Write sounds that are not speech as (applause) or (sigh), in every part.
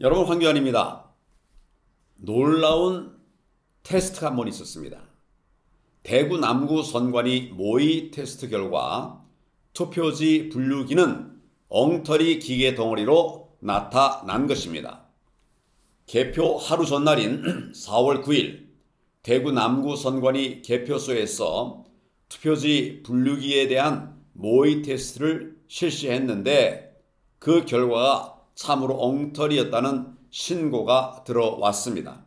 여러분 황교안입니다. 놀라운 테스트가 한 번 있었습니다. 대구 남구 선관위 모의 테스트 결과 투표지 분류기는 엉터리 기계 덩어리로 나타난 것입니다. 개표 하루 전날인 (clears throat) 4월 9일 대구 남구 선관위 개표소에서 투표지 분류기에 대한 모의 테스트를 실시했는데 그 결과가 참으로 엉터리였다는 신고가 들어왔습니다.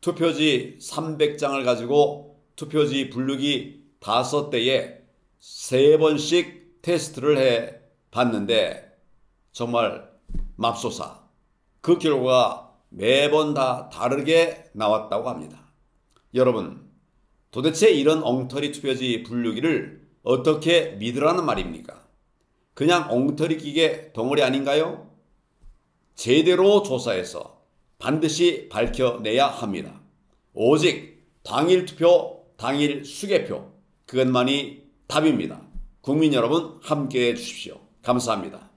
투표지 300장을 가지고 투표지 분류기 5대에 3번씩 테스트를 해 봤는데 정말 맙소사. 그 결과가 매번 다 다르게 나왔다고 합니다. 여러분, 도대체 이런 엉터리 투표지 분류기를 어떻게 믿으라는 말입니까? 그냥 엉터리 기계 덩어리 아닌가요? 제대로 조사해서 반드시 밝혀내야 합니다. 오직 당일 투표, 당일 수개표, 그것만이 답입니다. 국민 여러분 함께 해 주십시오. 감사합니다.